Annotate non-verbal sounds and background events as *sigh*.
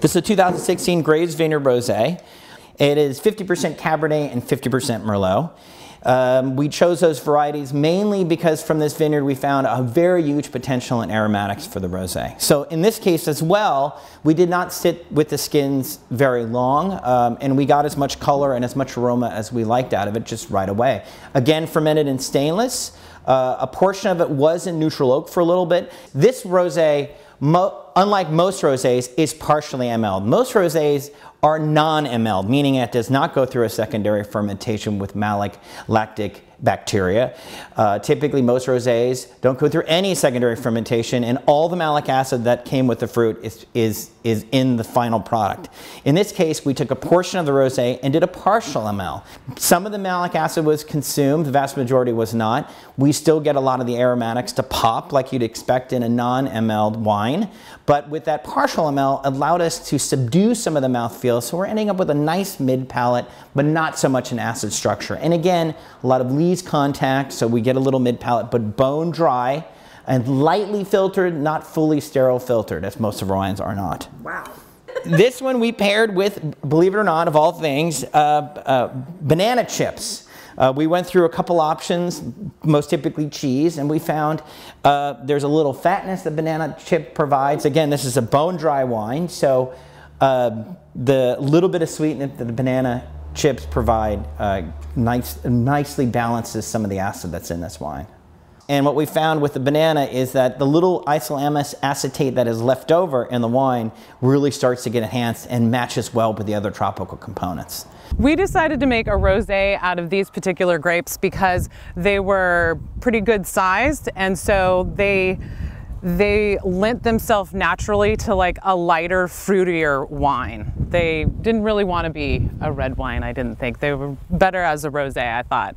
This is a 2016 Graves Vineyard Rosé. It is 50% Cabernet and 50% Merlot. Um, we chose those varieties mainly because from this vineyard we found a very huge potential in aromatics for the rosé. So in this case as well, we did not sit with the skins very long um, and we got as much color and as much aroma as we liked out of it just right away. Again, fermented in stainless. Uh, a portion of it was in neutral oak for a little bit. This rosé Mo unlike most rosés, is partially ML'd. Most rosés are non-ML'd, meaning it does not go through a secondary fermentation with malic lactic bacteria. Uh, typically, most rosés don't go through any secondary fermentation, and all the malic acid that came with the fruit is, is, is in the final product. In this case, we took a portion of the rosé and did a partial ML. Some of the malic acid was consumed, the vast majority was not. We still get a lot of the aromatics to pop like you'd expect in a non-ML'd wine, but with that partial ML, allowed us to subdue some of the mouthfeel, so we're ending up with a nice mid palate, but not so much an acid structure. And again, a lot of lees contact, so we get a little mid palate, but bone dry and lightly filtered, not fully sterile filtered, as most of our wines are not. Wow. *laughs* this one we paired with, believe it or not, of all things, uh, uh, banana chips. Uh, we went through a couple options, most typically cheese, and we found uh, there's a little fatness that banana chip provides. Again, this is a bone dry wine, so uh, the little bit of sweetness that the banana chips provide uh, nice, nicely balances some of the acid that's in this wine. And what we found with the banana is that the little isoamyl acetate that is left over in the wine really starts to get enhanced and matches well with the other tropical components. We decided to make a rosé out of these particular grapes because they were pretty good sized and so they they lent themselves naturally to like a lighter, fruitier wine. They didn't really want to be a red wine, I didn't think. They were better as a rosé, I thought.